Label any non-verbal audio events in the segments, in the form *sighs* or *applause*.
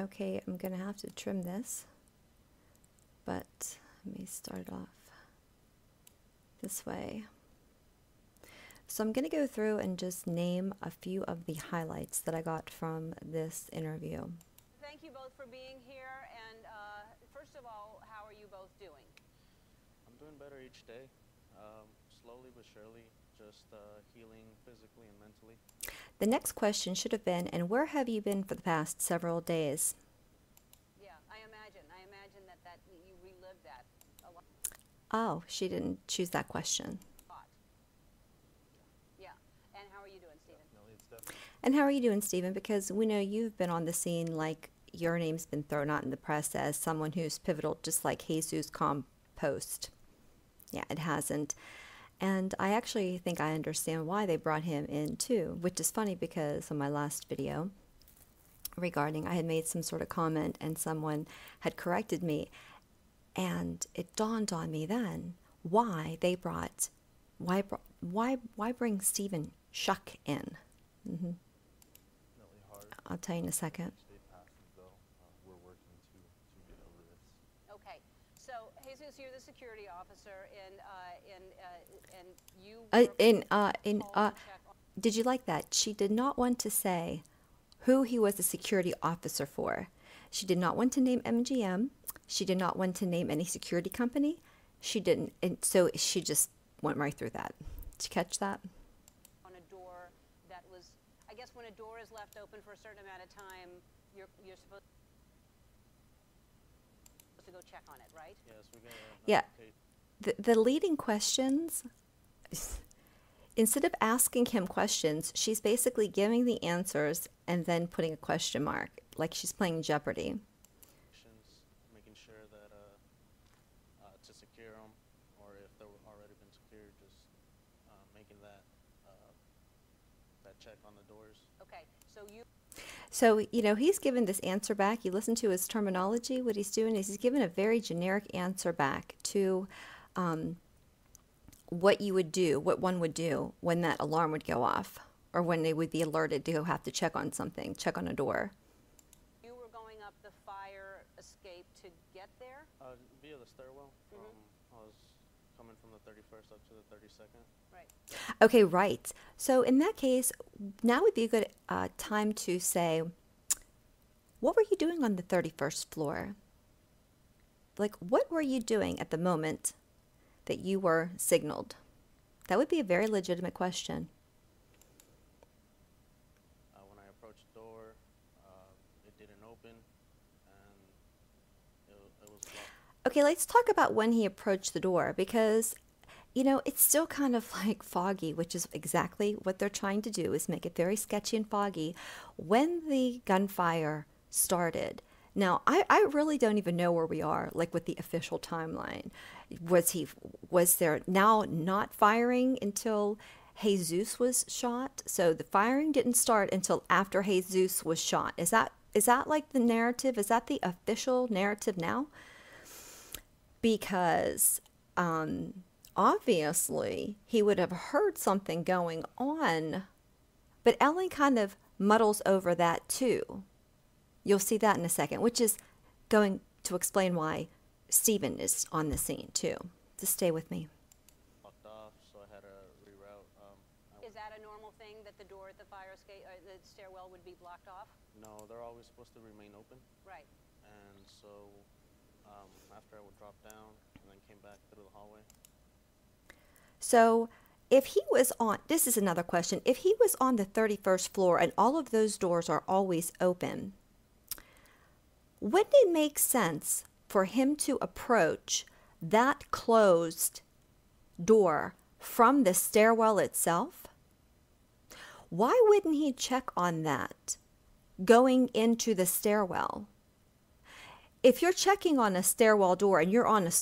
Okay, I'm going to have to trim this, but let me start off this way. So I'm going to go through and just name a few of the highlights that I got from this interview. Thank you both for being here. And uh, first of all, how are you both doing? I'm doing better each day, um, slowly but surely, just uh, healing physically and mentally. The next question should have been, and where have you been for the past several days? Yeah, I imagine. I imagine that, that you relived that a lot. Oh, she didn't choose that question. Yeah. And how are you doing, Stephen? Definitely. And how are you doing, Stephen? Because we know you've been on the scene like your name's been thrown out in the press as someone who's pivotal, just like Jesus Campos. Yeah, it hasn't. And I actually think I understand why they brought him in too, which is funny because on my last video regarding, I had made some sort of comment and someone had corrected me. And it dawned on me then why they brought, why, why, why bring Stephen Schuck in? hmm I'll tell you in a second. Stay passive though. Uh, we're working to to get over this. Okay. So, Jesus, you're the security officer, and, uh, and, uh, and you. Uh, in uh, in uh, check on- did you like that? She did not want to say who he was a security officer for. She did not want to name MGM. She did not want to name any security company. She didn't, and so she just went right through that. Did you catch that? on a door that was, I guess when a door is left open for a certain amount of time, you're, you're supposed to go check on it, right? Yes, we gotta Yeah. The, the leading questions, instead of asking him questions, she's basically giving the answers and then putting a question mark, like she's playing Jeopardy. actions, making sure that uh, uh, to secure them, or if they're already been secured, just uh, making that uh, that check on the doors. Okay, so you, So, you know, he's given this answer back. You listen to his terminology. What he's doing is he's given a very generic answer back to um, what you would do, what one would do when that alarm would go off or when they would be alerted to have to check on something, check on a door. you were going up the fire escape to get there? Uh, via the stairwell Mhm. from I was coming from the 31st up to the 32nd. Right. Okay, right. So, in that case, now would be a good uh, time to say, what were you doing on the 31st floor? Like, what were you doing at the moment that you were signaled? That would be a very legitimate question. Uh, when I approached the door, uh, it didn't open, and it, it was locked. Okay, let's talk about when he approached the door because you know, it's still kind of *laughs* like foggy, which is exactly what they're trying to do is make it very sketchy and foggy when the gunfire started. Now, I, I really don't even know where we are, like with the official timeline. Was he was there now not firing until Jesus was shot? So the firing didn't start until after Jesus was shot. Is that is that like the narrative? Is that the official narrative now? because um, obviously he would have heard something going on. But Ellen kind of muddles over that too. You'll see that in a second, which is going to explain why Stephen is on the scene too. Just stay with me. locked off, so I had to reroute. Um, I Is that a normal thing that the door at the fire escape, uh, the stairwell would be blocked off? no, they're always supposed to remain open, Right. and so um, after I would drop down and then came back through the hallway. So if he was on, this is another question. If he was on the 31st floor and all of those doors are always open, wouldn't it make sense for him to approach that closed door from the stairwell itself? Why wouldn't he check on that going into the stairwell? If you're checking on a stairwell door and you're on a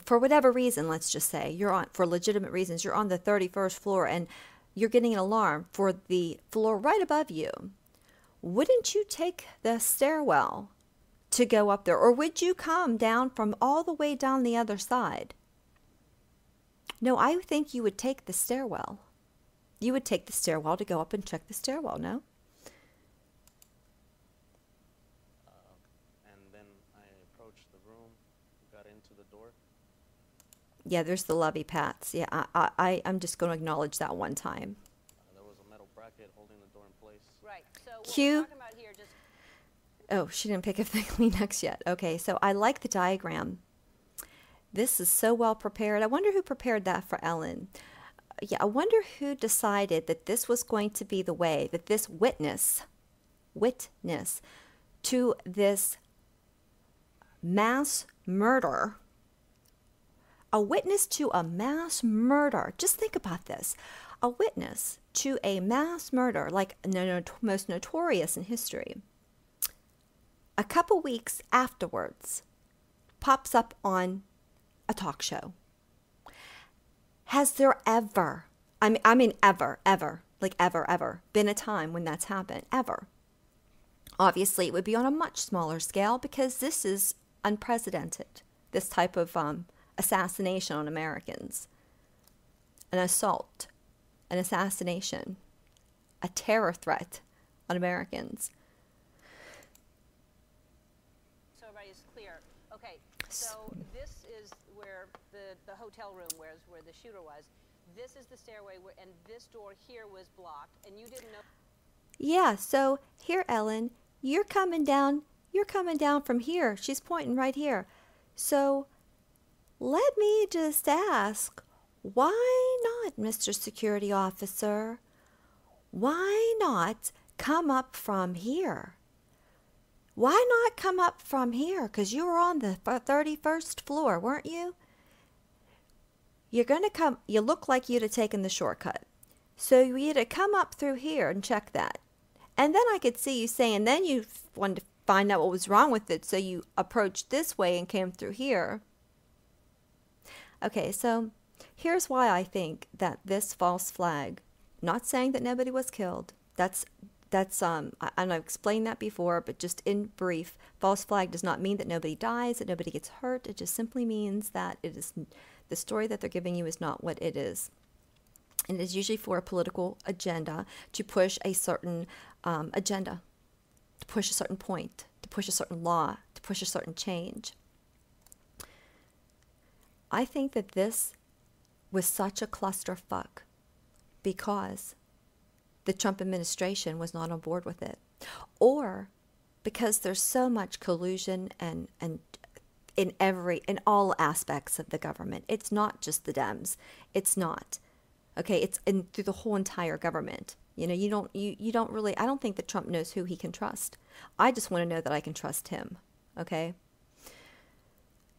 for whatever reason, let's just say you're on for legitimate reasons, you're on the 31st floor and you're getting an alarm for the floor right above you. Wouldn't you take the stairwell to go up there or would you come down from all the way down the other side? No, I think you would take the stairwell. You would take the stairwell to go up and check the stairwell, no? room, got into the door. Yeah, there's the lovey pats. Yeah, I, I, I- I'm just going to acknowledge that one time. Uh, there was a metal bracket holding the door in place. Right. So what we're talking about here, just Oh, she didn't pick up the *laughs* Kleenex yet. Okay, so I like the diagram. This is so well prepared. I wonder who prepared that for Ellen. Yeah, I wonder who decided that this was going to be the way that this witness, witness to this mass murder, a witness to a mass murder. Just think about this. A witness to a mass murder, like the most notorious in history a couple weeks afterwards pops up on a talk show. Has there ever, I mean, I mean ever, ever, like ever, ever, been a time when that's happened? Ever. Obviously, it would be on a much smaller scale because this is unprecedented, this type of um, assassination on Americans. An assault, an assassination, a terror threat on Americans. so everybody's clear. Okay. So this is where the, the hotel room was, where the shooter was. This is the stairway, where, and this door here was blocked, and you didn't know. Yeah, so here, Ellen, you're coming down. You're coming down from here. She's pointing right here. So let me just ask why not, Mr. Security Officer? Why not come up from here? Why not come up from here? Because you were on the 31st floor, weren't you? You're going to come, you look like you'd have taken the shortcut. So you either come up through here and check that. And then I could see you saying, then you wanted to find out what was wrong with it. So you approached this way and came through here. Okay, so here's why I think that this false flag, not saying that nobody was killed, that's that's um I, and I've explained that before, but just in brief, false flag does not mean that nobody dies, that nobody gets hurt. It just simply means that it is the story that they're giving you is not what it is. And it is usually for a political agenda to push a certain um, agenda, to push a certain point, to push a certain law, to push a certain change. I think that this was such a clusterfuck because the Trump administration was not on board with it, or because there's so much collusion and and in every in all aspects of the government. It's not just the Dems. It's not. Okay, it's in through the whole entire government. You know, you don't you, you don't really I don't think that Trump knows who he can trust. I just want to know that I can trust him. Okay?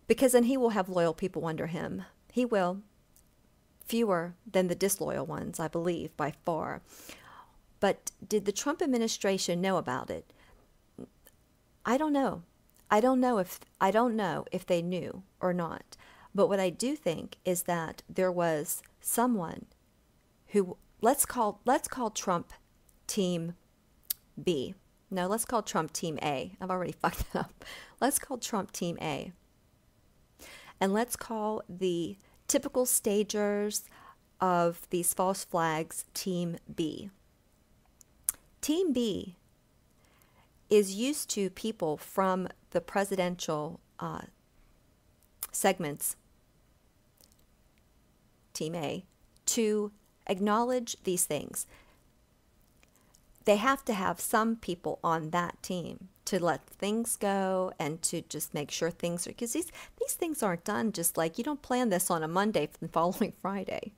Because then he will have loyal people under him. He will. Fewer than the disloyal ones, I believe, by far. But did the Trump administration know about it? I don't know. I don't know if I don't know if they knew or not. But what I do think is that there was someone who let's call let's call Trump team B. No, let's call Trump team A. I've already *laughs* fucked that up. Let's call Trump team A. And let's call the typical stagers of these false flags team B. Team B is used to people from the presidential uh, segments, Team A, to acknowledge these things. They have to have some people on that team to let things go and to just make sure things are because these these things aren't done just like you don't plan this on a Monday for the *laughs* following Friday.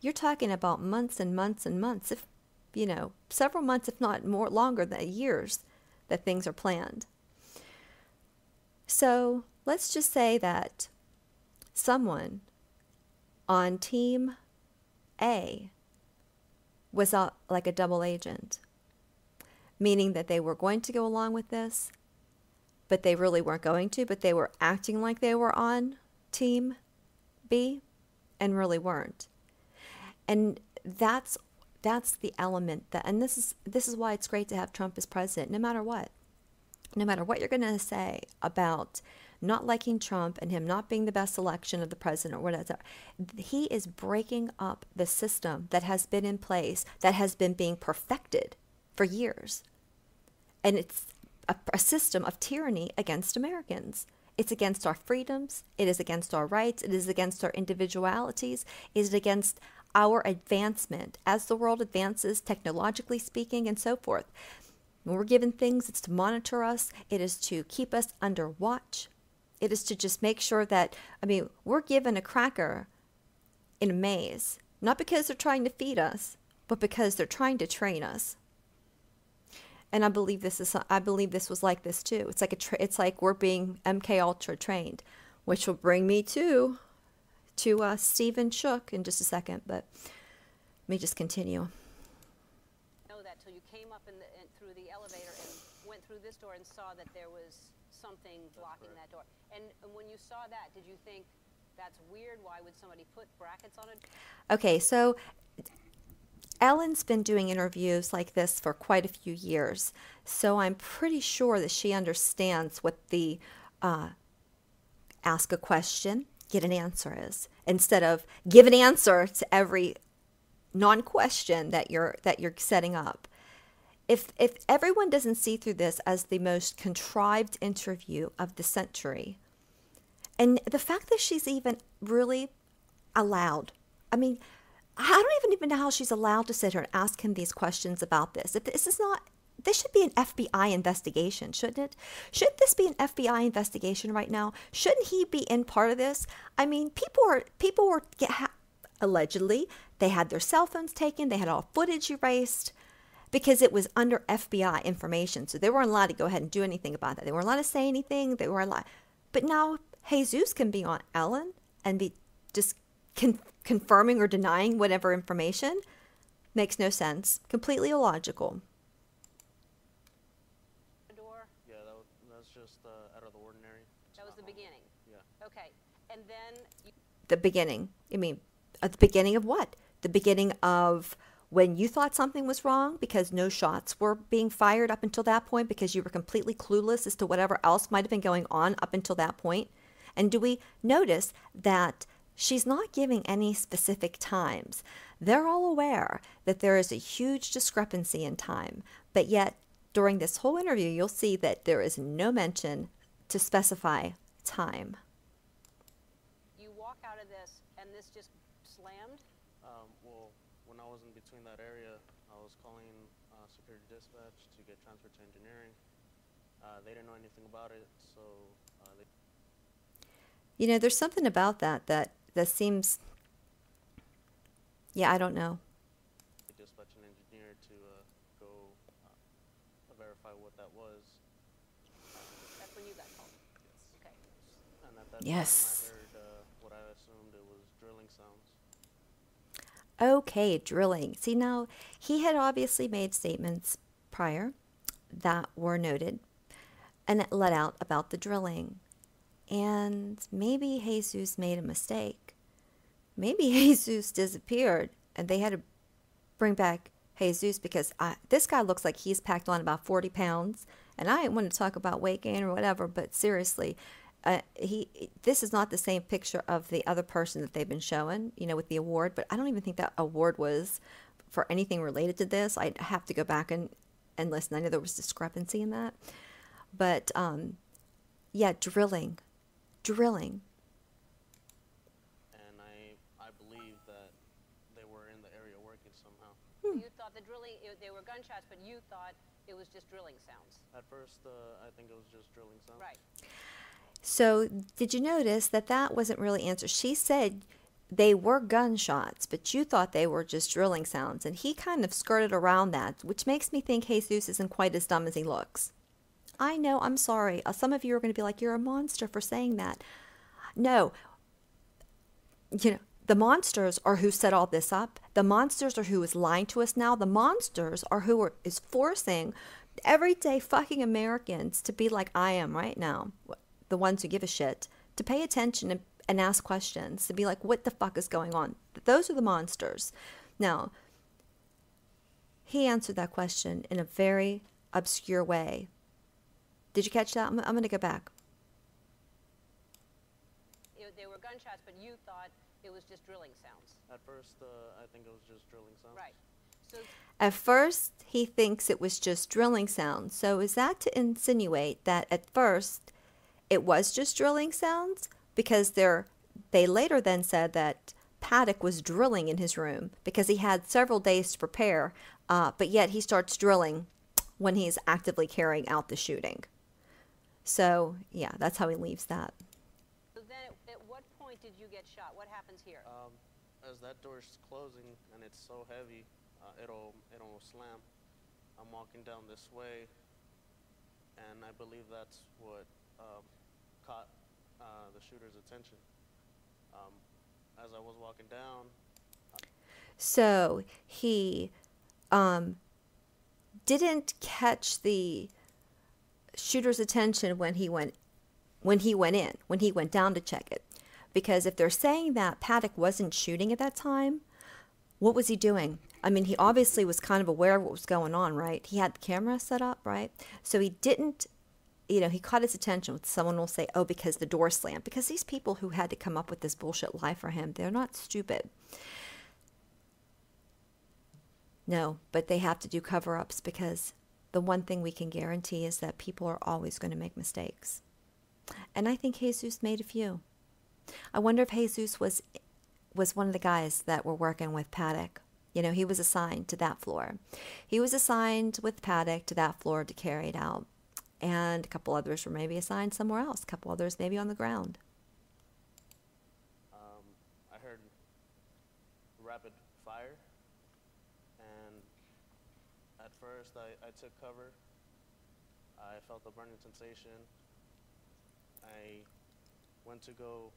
You're talking about months and months and months, if you know, several months, if not more longer than years, that things are planned. So let's just say that someone on team A was like a double agent, meaning that they were going to go along with this, but they really weren't going to, but they were acting like they were on team B and really weren't. And that's that's the element that and this is this is why it's great to have Trump as president no matter what. No matter what you're going to say about not liking Trump and him not being the best selection of the president or whatever, he is breaking up the system that has been in place, that has been being perfected for years. And it's a, a system of tyranny against Americans. It's against our freedoms. It is against our rights. It is against our individualities. It is against our advancement as the world advances, technologically speaking, and so forth. When we're given things, it's to monitor us, it is to keep us under watch, it is to just make sure that, I mean, we're given a cracker in a maze, not because they're trying to feed us, but because they're trying to train us. And I believe this is I believe this was like this too. It's like a tra- it's like we're being MK Ultra trained, which will bring me to to uh, Stephen Schuck in just a second. But let me just continue. Know that till you came up in the, in, through the elevator and went through this door and saw that there was something blocking that door. And, and when you saw that, did you think that's weird? Why would somebody put brackets on it? Okay, so Ellen's been doing interviews like this for quite a few years, so I'm pretty sure that she understands what the uh, ask a question, get an answer is, instead of give an answer to every non-question that you're that you're setting up. If if everyone doesn't see through this as the most contrived interview of the century, and the fact that she's even really allowed, I mean, I don't even even know how she's allowed to sit here and ask him these questions about this. If this is not, this should be an FBI investigation, shouldn't it? Shouldn't this be an FBI investigation right now? Shouldn't he be in part of this? I mean, people are people were get, allegedly they had their cell phones taken, they had all footage erased because it was under FBI information, so they weren't allowed to go ahead and do anything about that. They weren't allowed to say anything. They were allowed, but now Jesus can be on Ellen and be just con- confirming or denying whatever information makes no sense. Completely illogical. Door? Yeah, that was, that's just uh, out of the ordinary. It's That was the normal. beginning. Yeah. Okay. And then you, The beginning. I mean, at the beginning of what? The beginning of when you thought something was wrong because no shots were being fired up until that point because you were completely clueless as to whatever else might have been going on up until that point. And do we notice that she's not giving any specific times? They're all aware that there is a huge discrepancy in time, but yet during this whole interview, you'll see that there is no mention to specify time. you walk out of this and this just slammed? Um, well, when I was in between that area, I was calling uh, security dispatch to get transferred to engineering. Uh, they didn't know anything about it, so uh, they You know, there's something about that that that seems. Yeah, I don't know. they dispatched an engineer to uh, go uh, verify what that was. That's when you got called. Okay. And at that Yes. heard uh, what I assumed it was drilling sounds. Okay, drilling. See, now he had obviously made statements prior that were noted and let out about the drilling. And maybe Jesus made a mistake. Maybe *laughs* Jesus disappeared and they had to bring back Jesus because I, this guy looks like he's packed on about 40 pounds. And I didn't want to talk about weight gain or whatever, but seriously, uh, he this is not the same picture of the other person that they've been showing, you know, with the award. But I don't even think that award was for anything related to this. I'd have to go back and, and listen. I know there was discrepancy in that. But um, yeah, drilling, drilling. And I, I believe that they were in the area working somehow. You thought the drilling, it, they were gunshots, but you thought it was just drilling sounds. At first, uh, I think it was just drilling sounds. Right. So, did you notice that that wasn't really answered? She said they were gunshots, but you thought they were just drilling sounds. And he kind of skirted around that, which makes me think Jesus isn't quite as dumb as he looks. I know, I'm sorry. Uh, some of you are going to be like, you're a monster for saying that. No. You know, the monsters are who set all this up. The monsters are who is lying to us now. The monsters are who are, is forcing everyday fucking Americans to be like I am right now, the ones who give a shit, to pay attention and, and ask questions, to be like, what the fuck is going on? Those are the monsters. Now, he answered that question in a very obscure way. Did you catch that? I'm, I'm going to go back. They were gunshots, but you thought it was just drilling sounds. At first, uh, I think it was just drilling sounds. Right. So At first, he thinks it was just drilling sounds. So, is that to insinuate that at first it was just drilling sounds because they're, they later then said that Paddock was drilling in his room because he had several days to prepare, uh, but yet he starts drilling when he's actively carrying out the shooting. So, yeah, that's how he leaves that. So then, at, at what point did you get shot? What happens here? Um, as that door's closing and it's so heavy, uh, it'll it'll slam. I'm walking down this way, and I believe that's what um, caught uh, the shooter's attention. Um, as I was walking down, So he um, didn't catch the shooter's attention when he went when he went in, when he went down to check it. Because if they're saying that Paddock wasn't shooting at that time, what was he doing? I mean, he obviously was kind of aware of what was going on, right? He had the camera set up, right? So he didn't, you know, he caught his attention. Someone will say, oh, because the door slammed. Because these people who had to come up with this bullshit lie for him, they're not stupid. No, but they have to do cover ups because the one thing we can guarantee is that people are always going to make mistakes. And I think Jesus made a few. I wonder if Jesus was was one of the guys that were working with Paddock. You know, he was assigned to that floor. He was assigned with Paddock to that floor to carry it out. And a couple others were maybe assigned somewhere else, a couple others maybe on the ground. um, I heard rapid fire, and at first I, I took cover. I felt a burning sensation. I went to go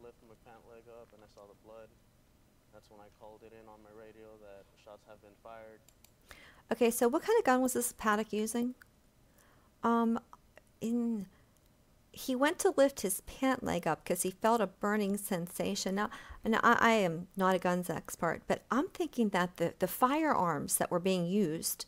lift my pant leg up, and I saw the blood. That's when I called it in on my radio that shots have been fired. Okay, so what kind of gun was this Paddock using? Um, in he went to lift his pant leg up because he felt a burning sensation. Now, and I, I am not a guns expert, but I'm thinking that the, the firearms that were being used,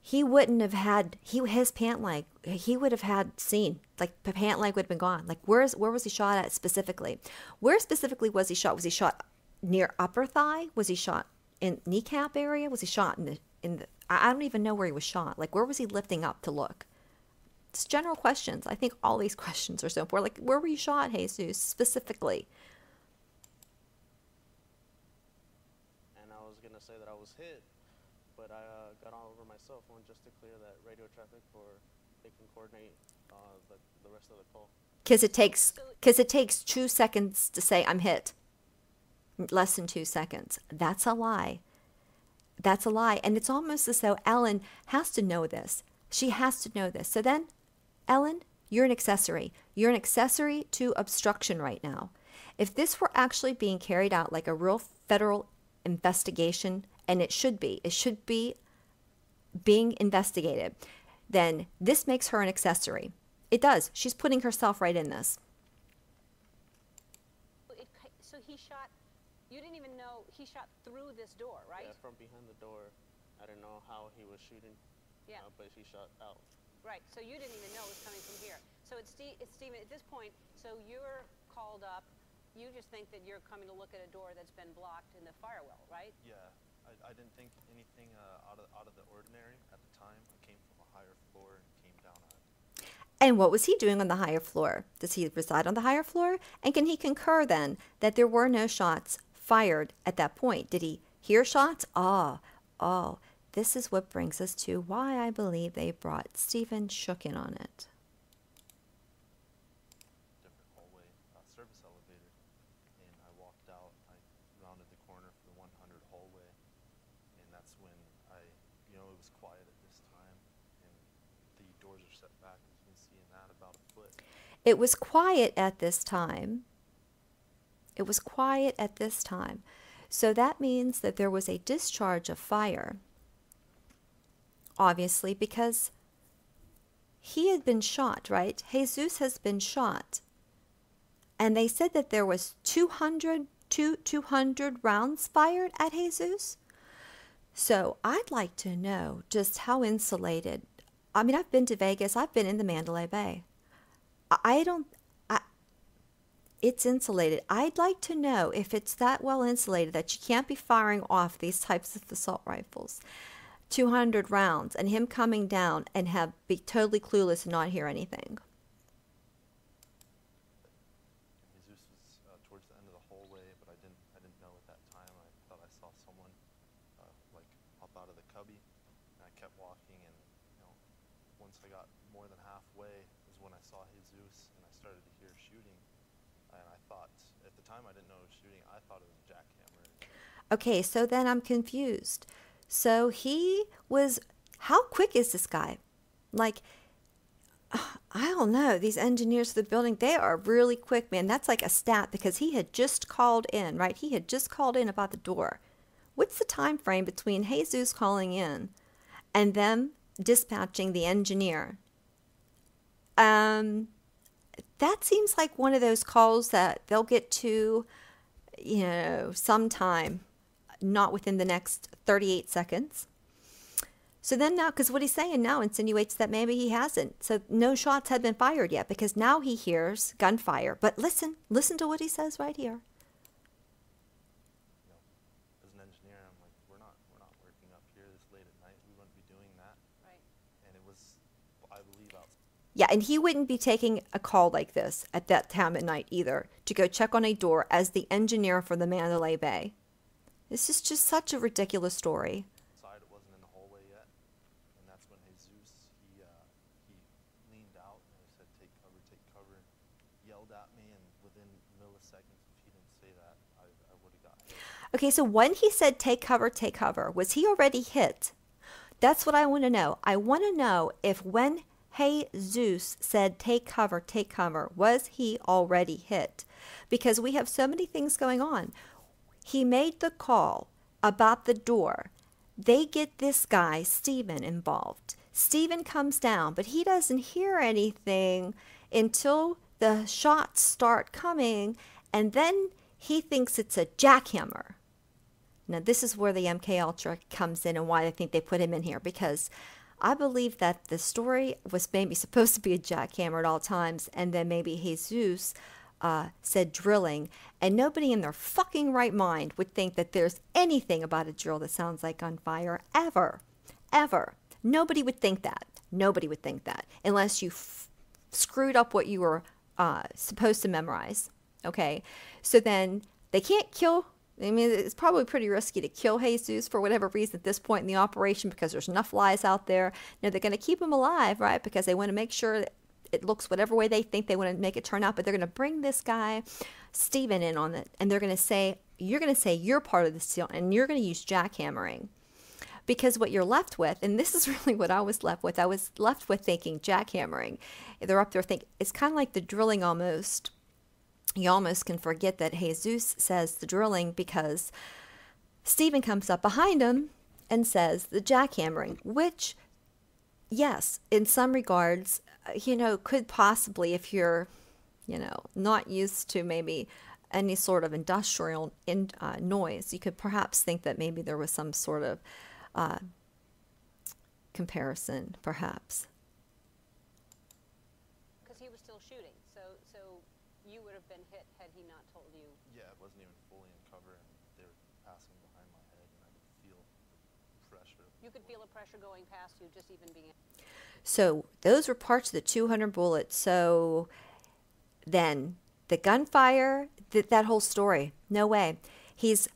he wouldn't have had he his pant leg. He would have had seen like pant leg would have been gone. Like where's where was he shot at specifically? Where specifically was he shot? Was he shot near upper thigh? Was he shot in kneecap area? Was he shot in the in the? I don't even know where he was shot. Like where was he lifting up to look? It's general questions. I think all these *laughs* questions are so important. Like where were you shot, Jesus, specifically? and I was gonna say that I was hit, but I uh, got all over my cell phone just to clear that radio traffic for they can coordinate uh, the the rest of the call. Because it takes because it takes two seconds to say I'm hit. Less than two seconds. That's a lie. That's a lie. And it's almost as though Ellen has to know this. She has to know this. So then, Ellen, you're an accessory. You're an accessory to obstruction right now. If this were actually being carried out like a real federal investigation, and it should be, it should be being investigated, then this makes her an accessory. It does. She's putting herself right in this. It, so he shot. You didn't even know he shot through this door, right? Yeah, from behind the door. I didn't know how he was shooting. Yeah. Uh, but he shot out. Right. So you didn't even know it was coming from here. So it's, Ste- it's Stephen. At this point, so you're called up. You just think that you're coming to look at a door that's been blocked in the firewall, right? Yeah, I, I didn't think anything uh, out of out of the ordinary at the time. I came from a higher floor and came down on it. And what was he doing on the higher floor? Does he reside on the higher floor? And can he concur then that there were no shots fired at that point? Did he hear shots? Ah, oh, this is what brings us to why I believe they brought Stephen Schuck in on it. Different hallway, uh, service elevator, and I walked out. I rounded the corner for the 100 hallway, and that's when I, you know, it was quiet at this time, and the doors are set back, as you can see in that, about a foot. It was quiet at this time. It was quiet at this time. So that means that there was a discharge of fire. Obviously, because he had been shot, right? Jesus has been shot. And they said that there was 200, two, 200 rounds fired at Jesus. So I'd like to know just how insulated. I mean, I've been to Vegas, I've been in the Mandalay Bay. I- don't. I, it's insulated. I'd like to know if it's that well insulated that you can't be firing off these types of assault rifles, 200 rounds, and him coming down and have be totally clueless and not hear anything. Shooting, and I thought at the time I didn't know it was shooting. I thought it was a jackhammer. Okay, so then I'm confused. So he was, how quick is this guy? Like, *sighs* I don't know. These engineers for the building, they are really quick, man. That's like a stat because he had just called in, right? He had just called in about the door. What's the time frame between Jesus calling in and them dispatching the engineer? Um, that seems like one of those calls that they'll get to, you know, sometime, not within the next 38 seconds. So then now, because what he's saying now insinuates that maybe he hasn't. So no shots had been fired yet because now he hears gunfire. But listen, listen to what he says right here. You know, as an engineer, I'm like, we're not we're not working up here this late at night. We wouldn't be doing that. Right. And it was, I believe, out. Yeah, and he wouldn't be taking a call like this at that time at night either to go check on a door as the engineer for the Mandalay Bay. This is just such a ridiculous story. outside. It wasn't in the hallway yet, and that's when he uh, he leaned out and he said, "Take cover, take cover," yelled at me, and within milliseconds, he didn't say that, I, I would have got hit. Okay, so when he said take cover, take cover, was he already hit? That's what I want to know. I want to know if when Jesus said take cover, take cover, was he already hit? Because we have so many things going on. He made the call about the door. They get this guy, Stephen, involved. Stephen comes down, but he doesn't hear anything until the shots start coming, and then he thinks it's a jackhammer. Now, this is where the MK Ultra comes in and why I think they put him in here because I believe that the story was maybe supposed to be a jackhammer at all times, and then maybe Jesus uh, said drilling, and nobody in their fucking right mind would think that there's anything about a drill that sounds like gunfire ever, ever. Nobody would think that. Nobody would think that unless you screwed up what you were uh, supposed to memorize. Okay, so then they can't kill. I mean, it's probably pretty risky to kill Jesus for whatever reason at this point in the operation because there's enough lies out there. Now they're going to keep him alive, right? Because they want to make sure that it looks whatever way they think they want to make it turn out. But they're going to bring this guy, Stephen, in on it, and they're going to say, "You're going to say you're part of this deal, and you're going to use jackhammering." because what you're left with, and this is *laughs* really what I was left with, I was left with thinking jackhammering. They're up there thinking it's kind of like the drilling almost. You almost can forget that Jesus says the drilling because Stephen comes up behind him and says the jackhammering, which, yes, in some regards, uh, you know, could possibly, if you're, you know, not used to maybe any sort of industrial in, uh, noise, you could perhaps think that maybe there was some sort of uh, comparison, perhaps. Because he was still shooting, so so you would have been hit had he not told you. Yeah, it wasn't even fully in cover, and they were passing behind my head, and I could feel pressure. You could feel a pressure going past you, just even being. So those were parts of the 200 bullets. So then the gunfire, th- that whole story, no way. He's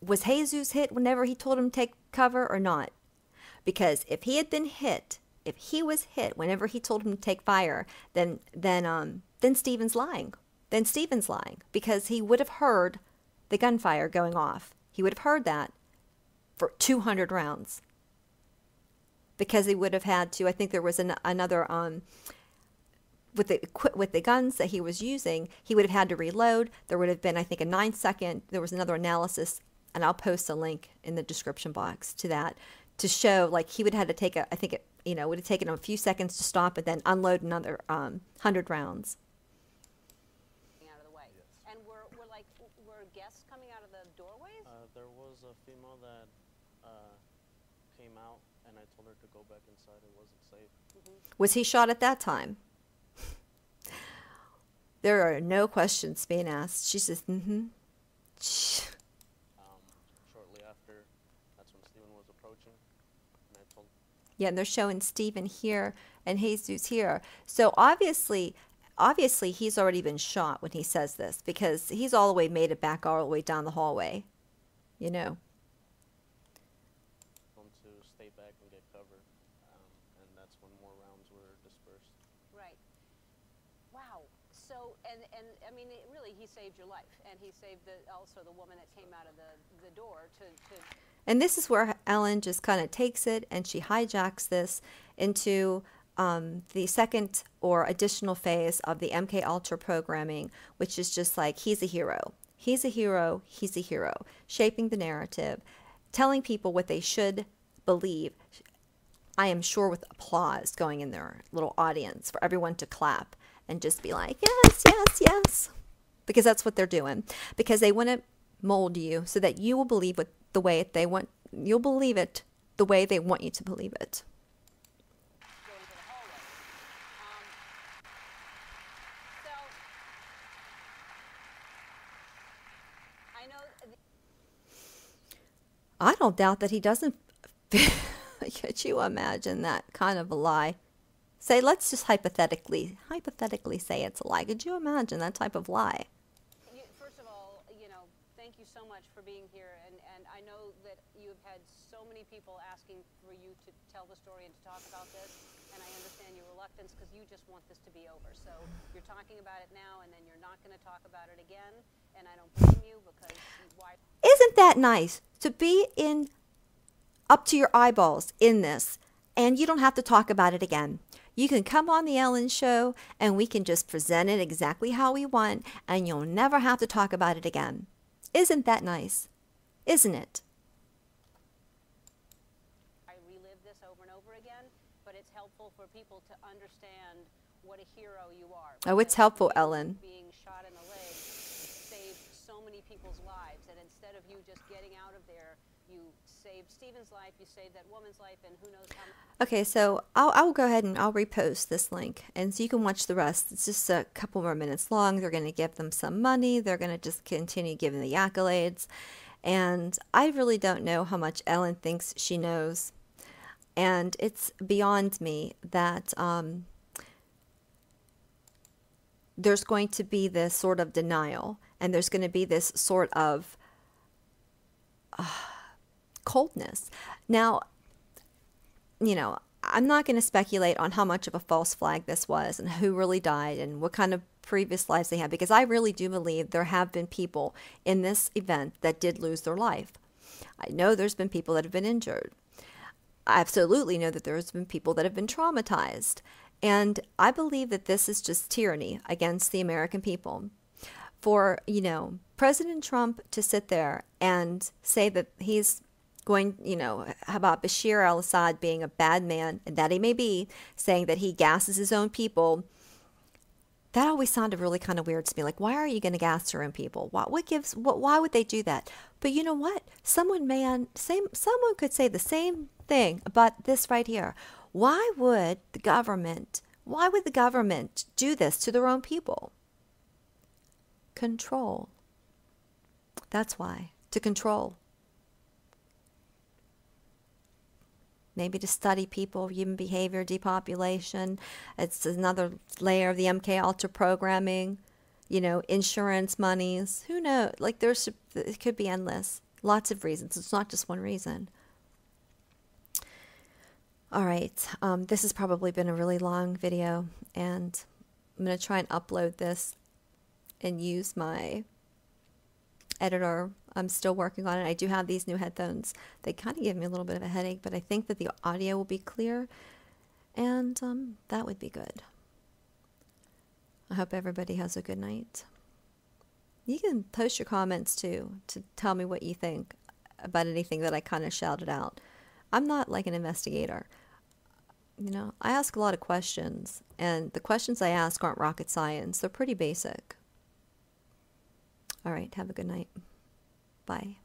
was Jesus hit whenever he told him to take cover or not? Because if he had been hit, if he was hit whenever he told him to take fire, then then um then Stephen's lying. Then Stephen's lying because he would have heard the gunfire going off. He would have heard that for 200 rounds because he would have had to. I think there was an, another um, with the with the guns that he was using. He would have had to reload. There would have been, I think, a nine second. There was another analysis, and I'll post a link in the description box to that to show like he would have had to take a. I think it you know would have taken him a few seconds to stop and then unload another um, hundred rounds. out of the way. And were, were like were guests coming out of the doorways? Uh, there was a female that uh, came out, and I told her to go back inside. It wasn't safe. Was he shot at that time? there are no questions being asked. She says, "Mm-hmm." Um, shortly after, that's when Stephen was approaching, and I told Yeah, and they're showing Stephen here and Jesus here. So obviously, obviously he's already been shot when he says this because he's all the way made it back all the way down the hallway. You know. him to stay back and get cover, um, and that's when more rounds were dispersed. Right. Wow. so, and, and, I mean, it really, he saved your life, and he saved the, also the woman that came out of the, the door to, to And this is where Ellen just kind of takes it and she hijacks this into um, the second or additional phase of the MK Ultra programming, which is just like he's a hero. He's a hero. He's a hero. Shaping the narrative, telling people what they should believe. I am sure with applause going in their little audience for everyone to clap and just be like, yes, yes, yes. Because that's what they're doing. Because they want to mold you so that you will believe the way they want, you'll believe it the way they want you to believe it. I don't doubt that he doesn't. *laughs* Could you imagine that kind of a lie? Say, let's just hypothetically, hypothetically say it's a lie. Could you imagine that type of lie? you, first of all, you know, thank you so much for being here, and, and I know that you've had so many people asking for you to tell the story and to talk about this, and I understand your reluctance because you just want this to be over. So you're talking about it now, and then you're not going to talk about it again, and I don't blame you because why? Isn't that nice to be in up to your eyeballs in this and you don't have to talk about it again? You can come on the Ellen show and we can just present it exactly how we want and you'll never have to talk about it again. Isn't that nice? Isn't it? I relive this over and over again, but it's helpful for people to understand what a hero you are. Oh, it's helpful, Ellen. Being shot in the leg saved so many people's lives, and instead of you just getting out of there, you saved Stephen's life, you saved that woman's life, and who knows how. many Okay, so I'll, I'll go ahead and I'll repost this link, and so you can watch the rest. It's just a couple more minutes long. They're going to give them some money. They're going to just continue giving the accolades, and I really don't know how much Ellen thinks she knows, and it's beyond me that um, there's going to be this sort of denial, and there's going to be this sort of uh, coldness. Now, you know, I'm not going to speculate on how much of a false flag this was and who really died and what kind of previous lives they had because I really do believe there have been people in this event that did lose their life. I know there's been people that have been injured. I absolutely know that there's been people that have been traumatized. And I believe that this is just tyranny against the American people. For, you know, President Trump to sit there and say that he's going, you know, about Bashar al Assad being a bad man, and that he may be, saying that he gasses his own people. That always sounded really kind of weird to me. Like, why are you going to gas your own people? What, what gives? What? Why would they do that? But you know what? Someone man, same. Someone could say the same thing about this right here. Why would the government? Why would the government do this to their own people? Control. That's why. To control. Maybe to study people, human behavior, depopulation. It's another layer of the MK Ultra programming, you know, insurance monies. Who knows? Like there's, it could be endless. Lots of reasons. It's not just one reason. All right. Um, this has probably been a really long video, and I'm going to try and upload this and use my editor. I'm still working on it. I do have these new headphones. They kind of give me a little bit of a headache, but I think that the audio will be clear, and um, that would be good. I hope everybody has a good night. You can post your comments too to tell me what you think about anything that I kind of shouted out. I'm not like an investigator. You know, I ask a lot of questions, and the questions I ask aren't rocket science. They're pretty basic. All right, have a good night. Bye.